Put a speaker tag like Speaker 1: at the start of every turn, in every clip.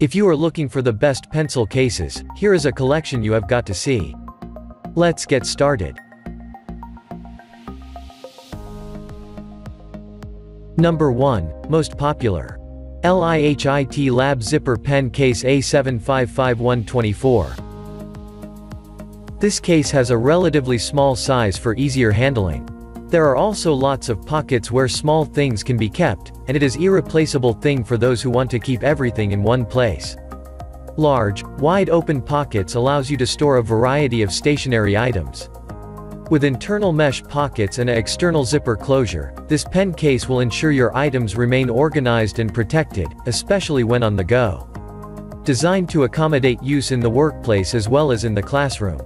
Speaker 1: If you are looking for the best pencil cases, here is a collection you have got to see. Let's get started. Number 1, Most Popular. LIHIT Lab Zipper Pen Case A755124. This case has a relatively small size for easier handling. There are also lots of pockets where small things can be kept, and it is irreplaceable thing for those who want to keep everything in one place. Large, wide open pockets allows you to store a variety of stationery items. With internal mesh pockets and an external zipper closure, this pen case will ensure your items remain organized and protected, especially when on the go. Designed to accommodate use in the workplace as well as in the classroom.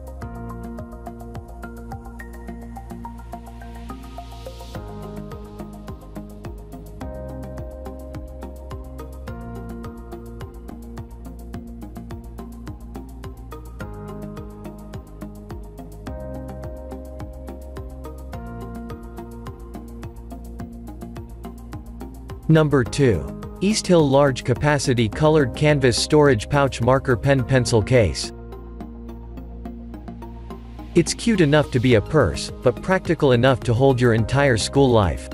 Speaker 1: Number 2. Easthill Large Capacity Colored Canvas Storage Pouch Marker Pen Pencil Case. It's cute enough to be a purse, but practical enough to hold your entire school life.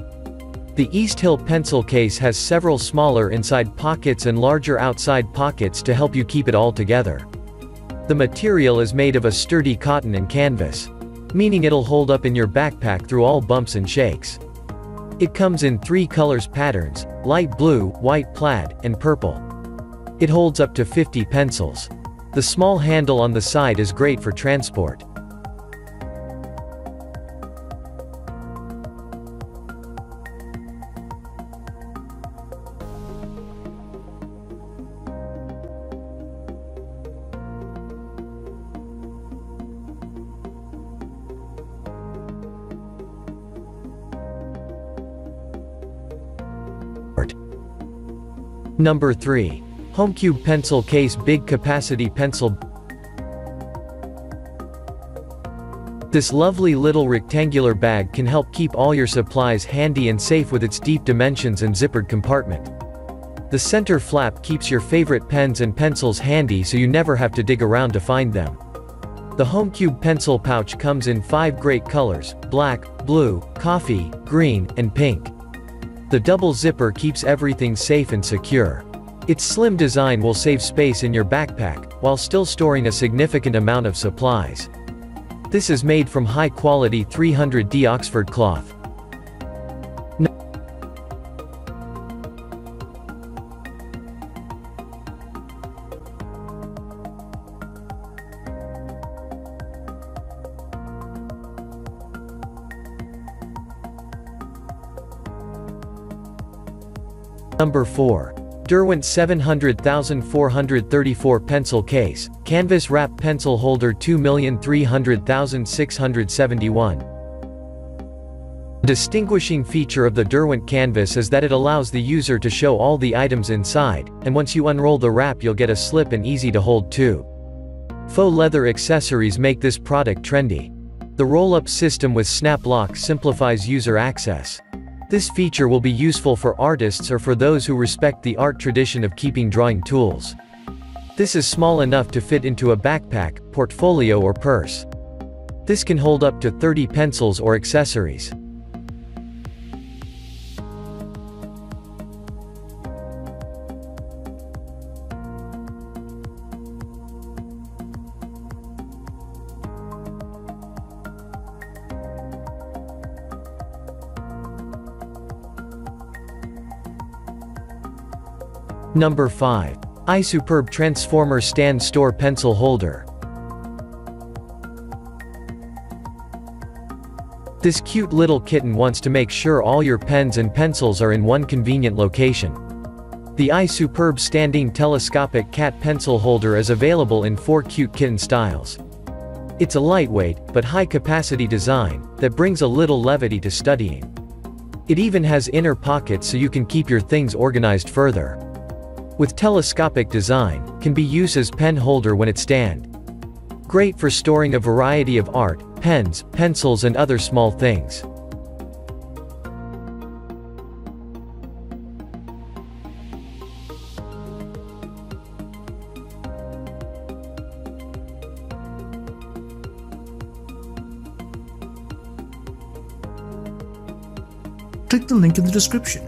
Speaker 1: The Easthill pencil case has several smaller inside pockets and larger outside pockets to help you keep it all together. The material is made of a sturdy cotton and canvas. Meaning it'll hold up in your backpack through all bumps and shakes. It comes in three colors patterns, light blue, white plaid, and purple. It holds up to 50 pencils. The small handle on the side is great for transport. Number 3. HomeCube Pencil Case Big Capacity Pencil This lovely little rectangular bag can help keep all your supplies handy and safe with its deep dimensions and zippered compartment. The center flap keeps your favorite pens and pencils handy so you never have to dig around to find them. The HomeCube pencil pouch comes in five great colors, black, blue, coffee, green, and pink. The double zipper keeps everything safe and secure. Its slim design will save space in your backpack, while still storing a significant amount of supplies. This is made from high-quality 300D Oxford cloth. Number 4. Derwent 700434 Pencil Case, Canvas Wrap Pencil Holder 2300671. Distinguishing feature of the Derwent canvas is that it allows the user to show all the items inside, and once you unroll the wrap you'll get a slip and easy to hold too. Faux leather accessories make this product trendy. The roll-up system with snap lock simplifies user access. This feature will be useful for artists or for those who respect the art tradition of keeping drawing tools. This is small enough to fit into a backpack, portfolio or purse. This can hold up to 30 pencils or accessories. Number 5. iSuperb Transformer Stand Store Pencil Holder. This cute little kitten wants to make sure all your pens and pencils are in one convenient location. The iSuperb Standing Telescopic Cat Pencil Holder is available in four cute kitten styles. It's a lightweight, but high-capacity design, that brings a little levity to studying. It even has inner pockets so you can keep your things organized further with telescopic design, can be used as pen holder when it stand. Great for storing a variety of art, pens, pencils and other small things.
Speaker 2: Click the link in the description.